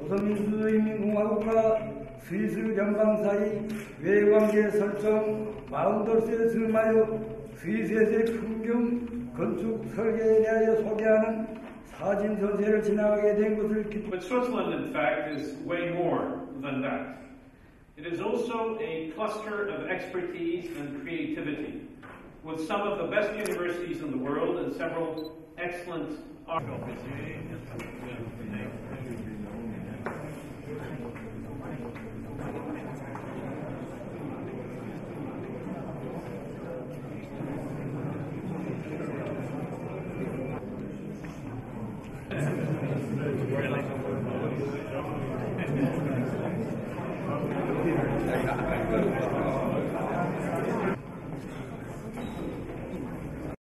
조선민주주의인민공화국과 스위스 연방 사이 외관계 설정 42세에 승하여 스위스에서의 풍경 건축 설계에 대하여 소개하는 사진 전세를 지나가게 된 것을 기... But Switzerland, in fact, is way more than that. It is also a cluster of expertise and creativity, with some of the best universities in the world and several excellent art. どうぞ。